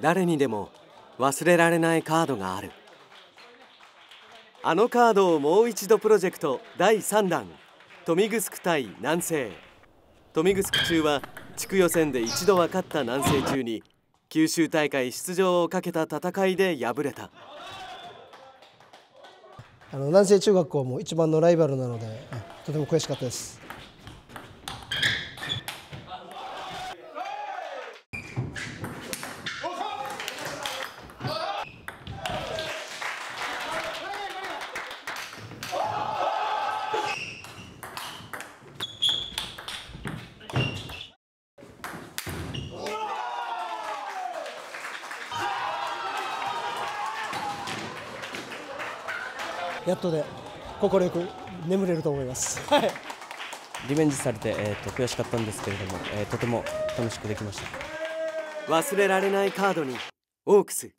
誰にでも忘れられないカードがある。あのカードをもう一度プロジェクト第3弾。豊見城対南西。豊見城中は地区予選で一度分かった南西中に九州大会出場をかけた戦いで敗れた。あの南西中学校も一番のライバルなのでとても悔しかったです。やっとで心よく眠れると思います。はい、リベンジされて、えーと、悔しかったんですけれども、えー、とても楽しくできました。忘れられないカードにオークス